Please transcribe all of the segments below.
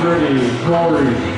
930, Corey.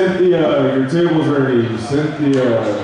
Cynthia, uh, your table's ready. Cynthia.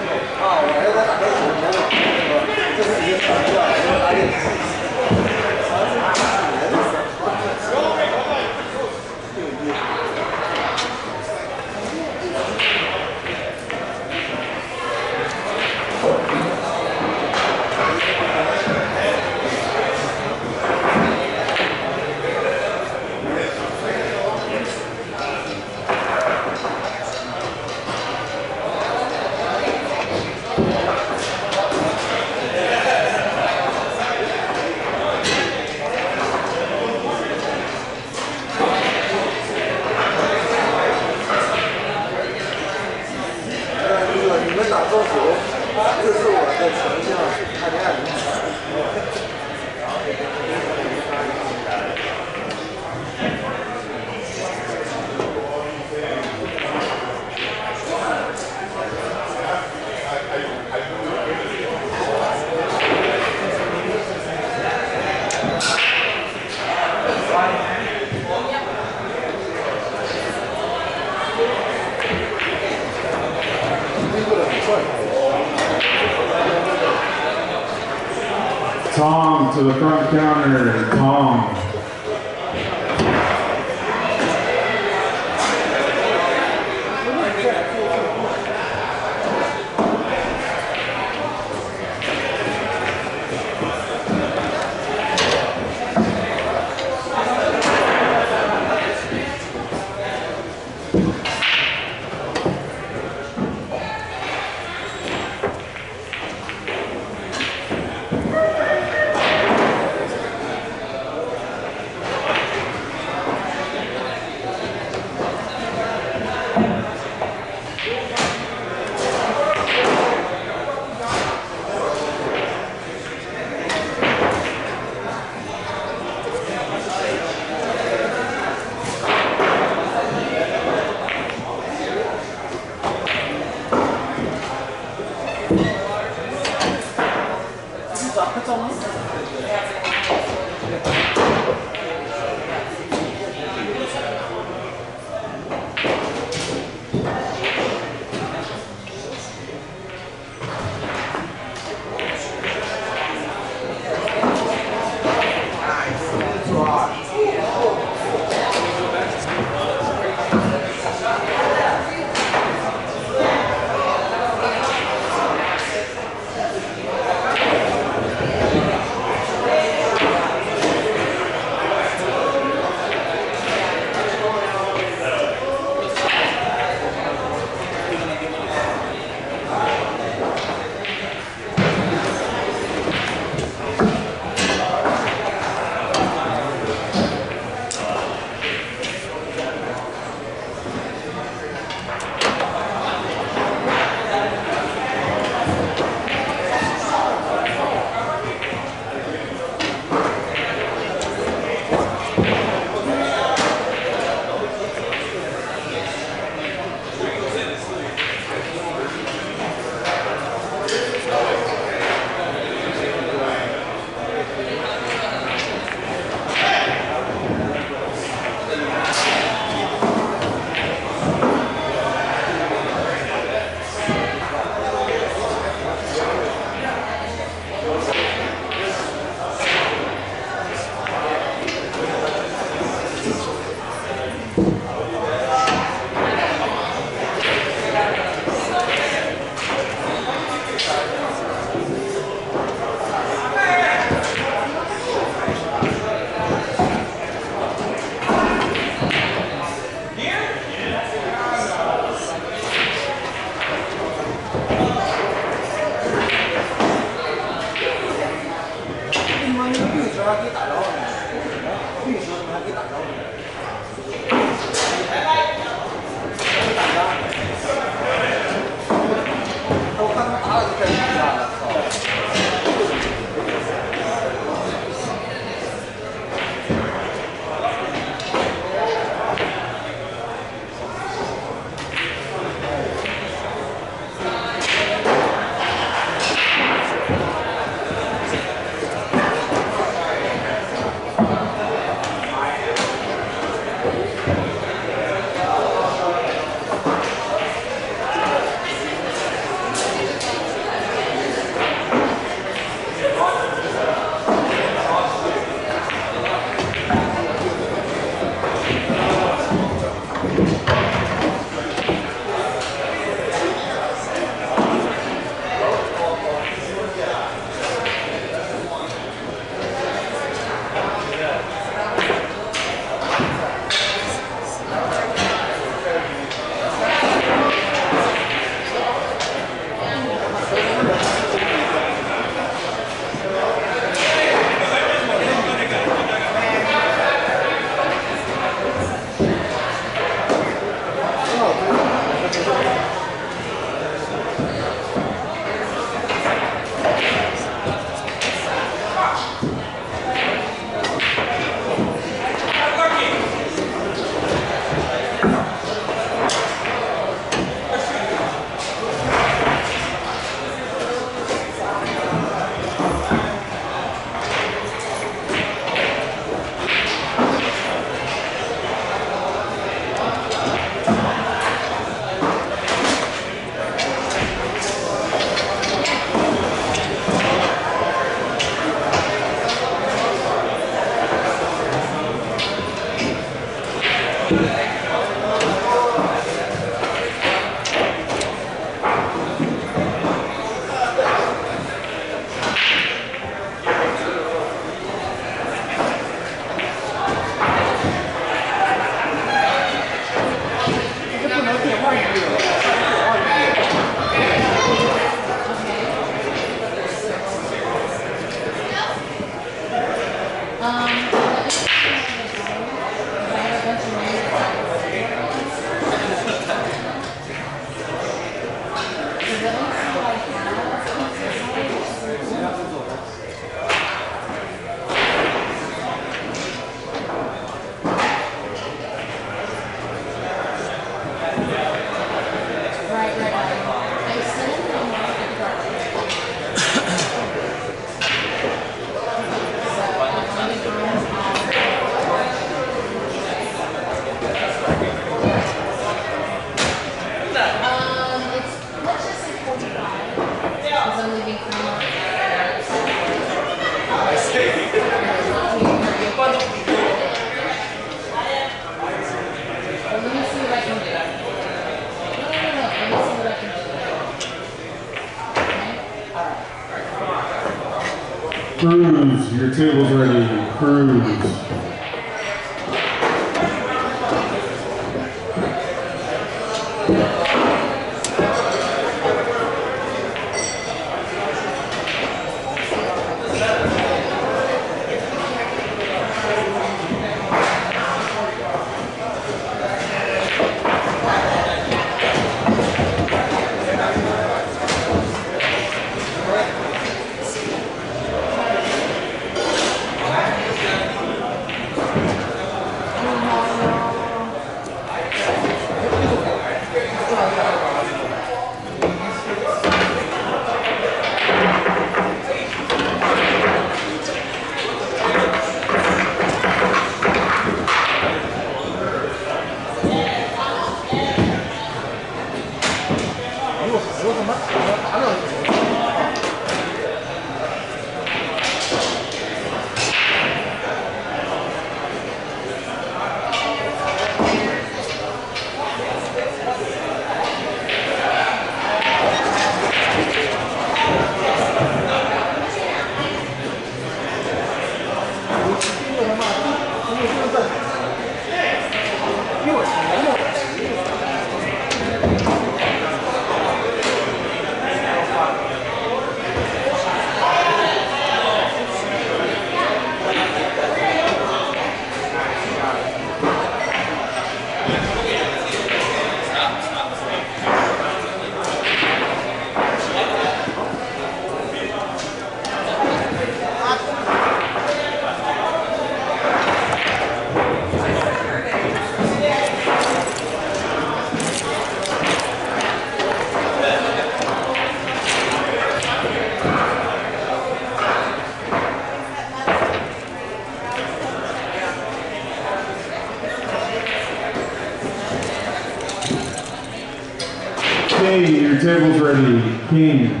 Ready.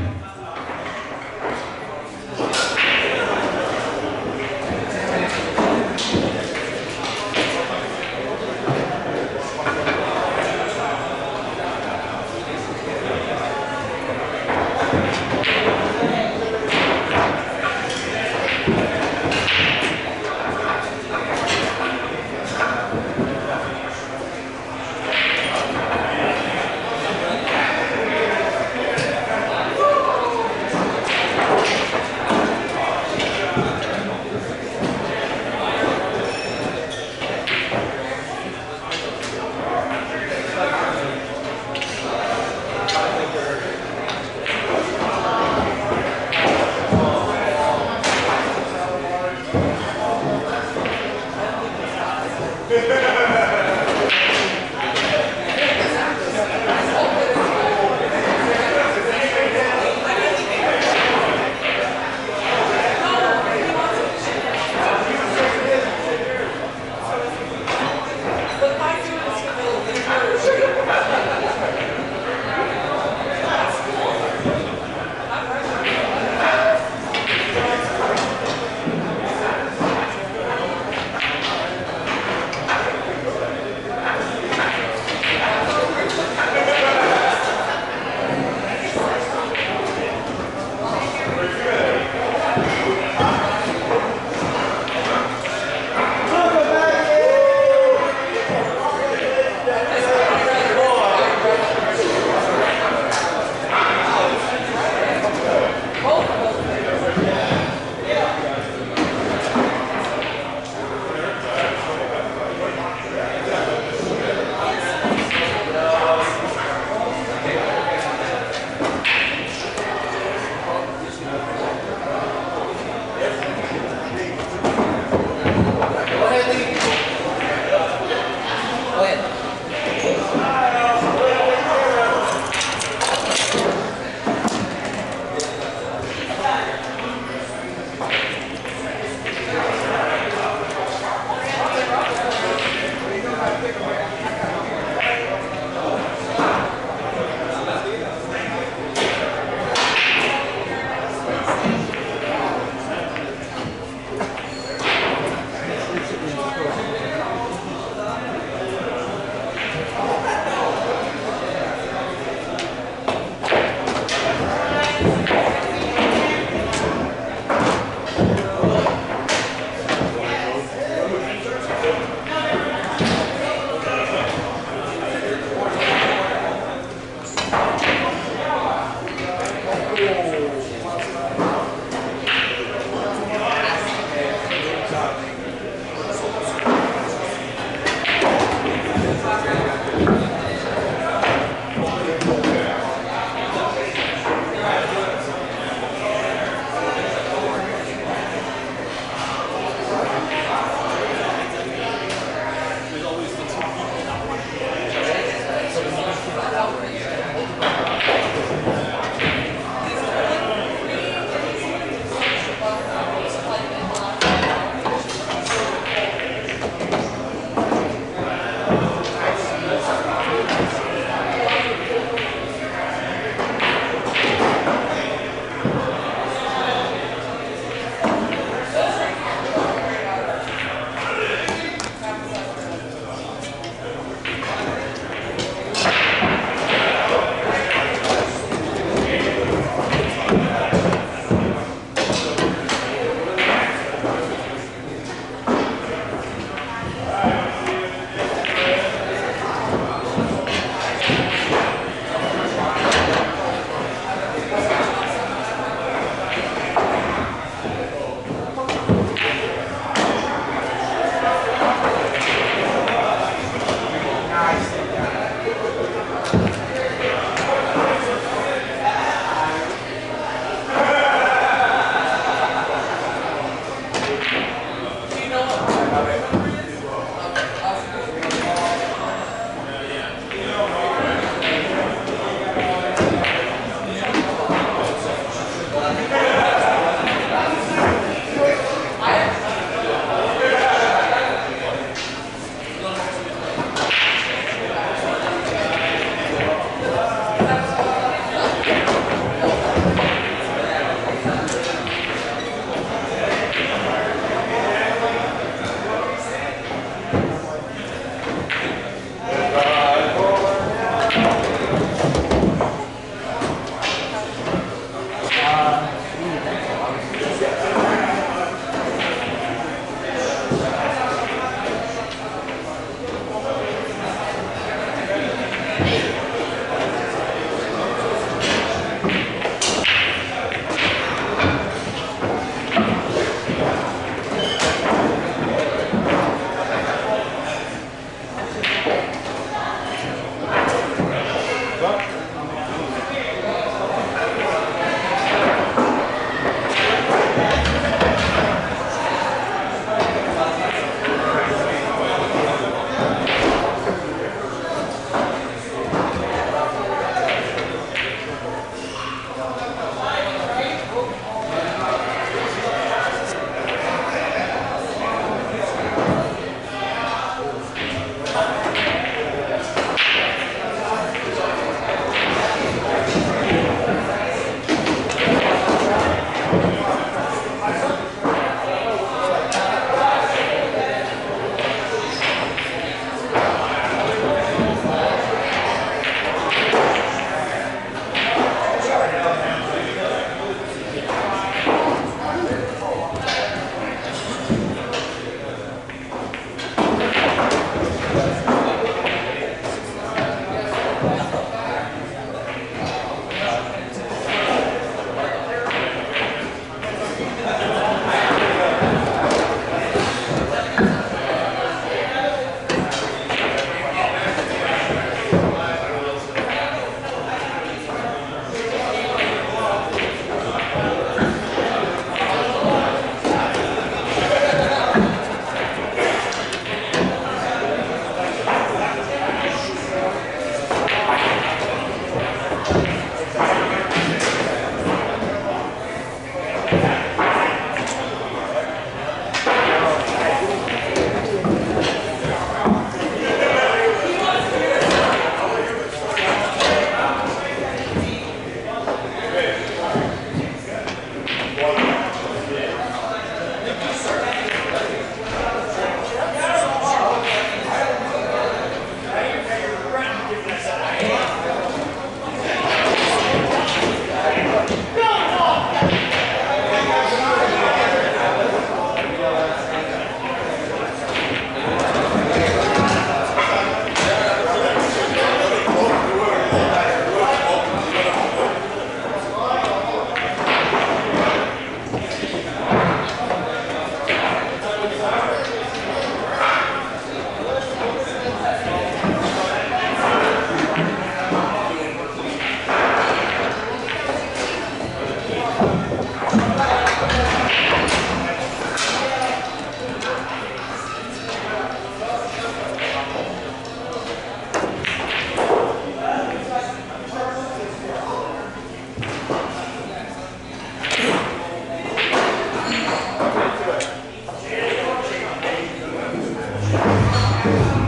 对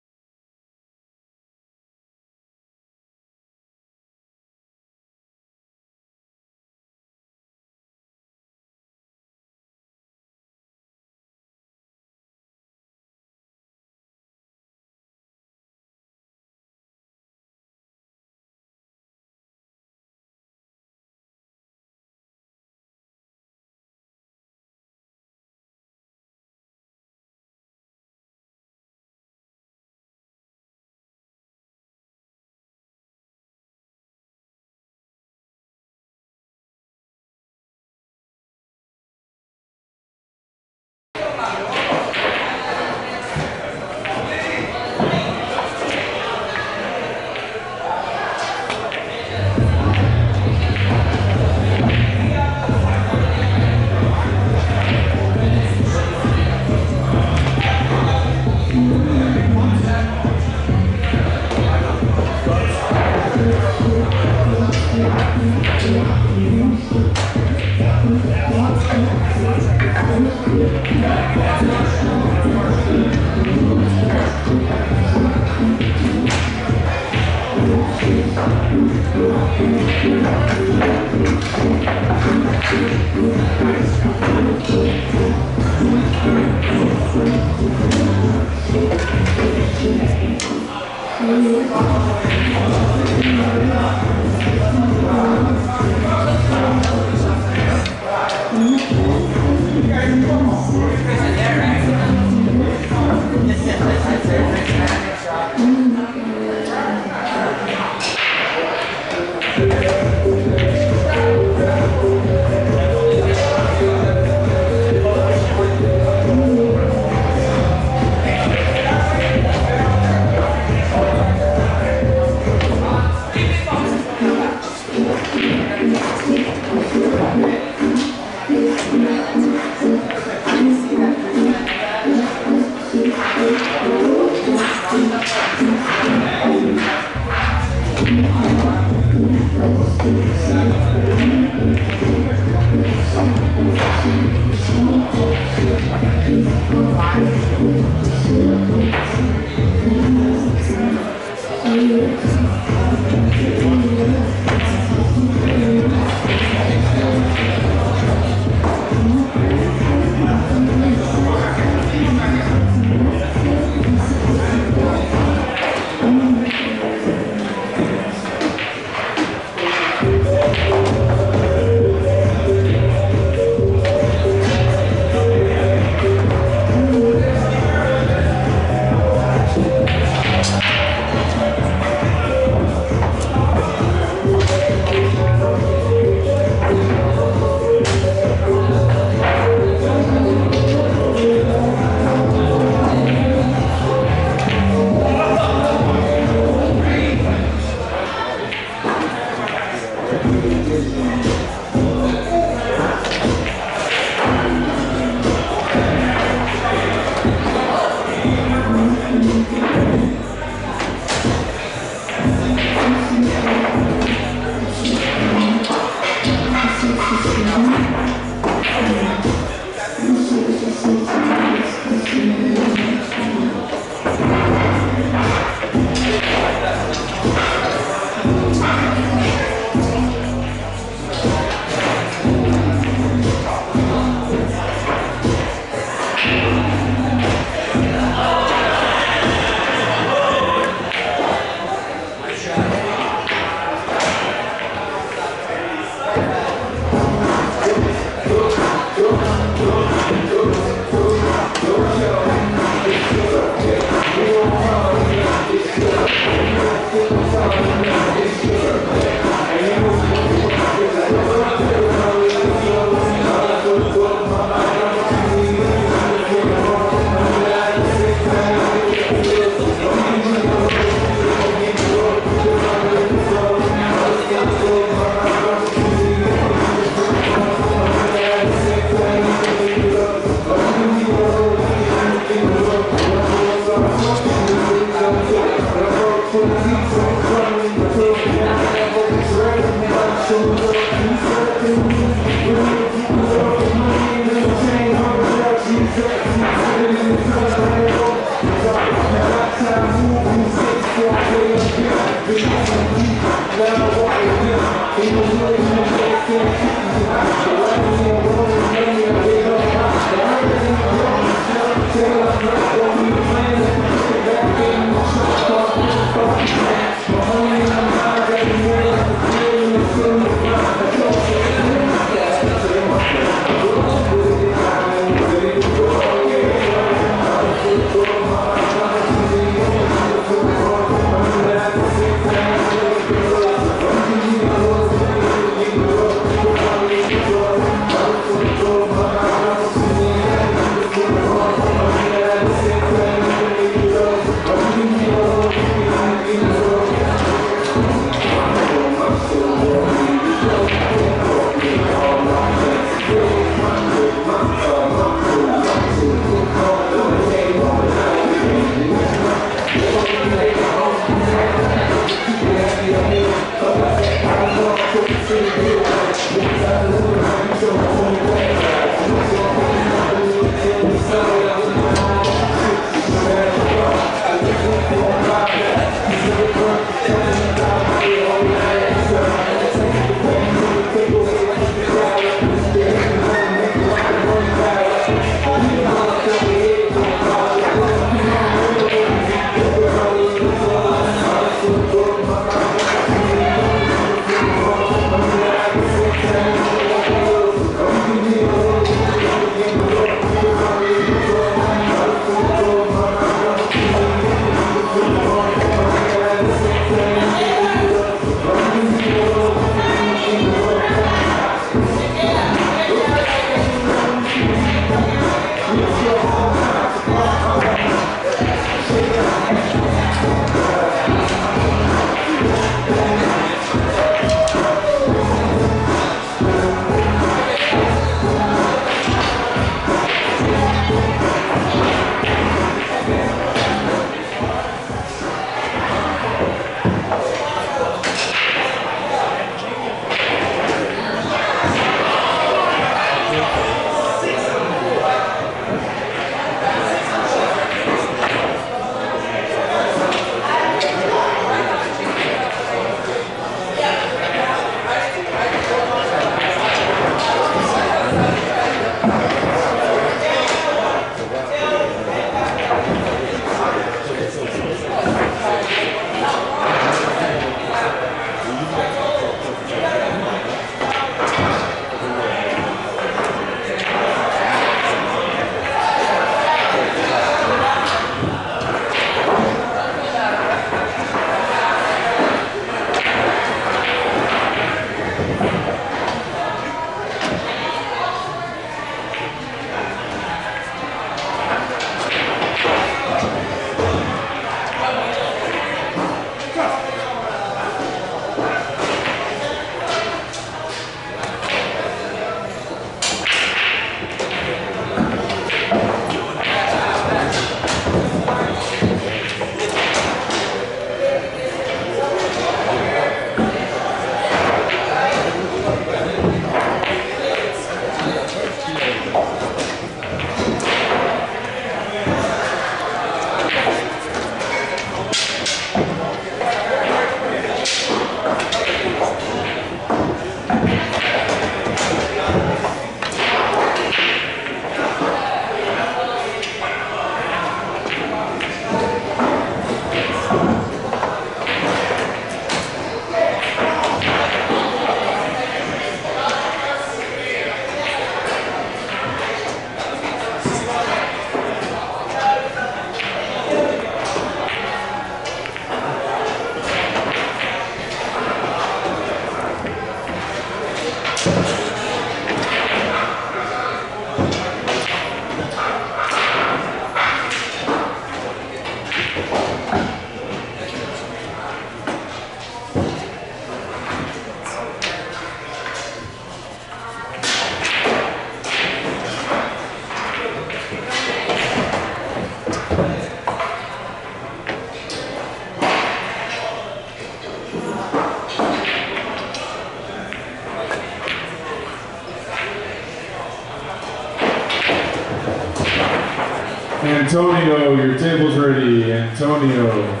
table's ready. Antonio.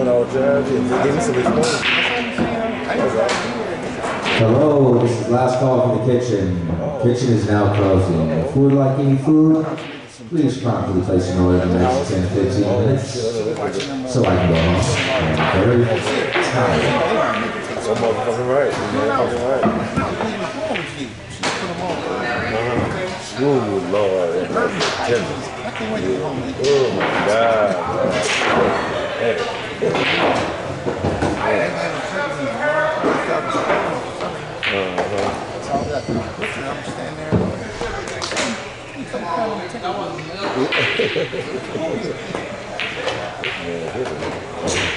Hello, this is last call from the kitchen. Kitchen is now closing. If you would like any food, please promptly place an order in the next 10 15 minutes so I can go home. I'm very tired. So motherfucking right. Motherfucking right. Lord. Oh, my God. Hey yeah, uh-huh.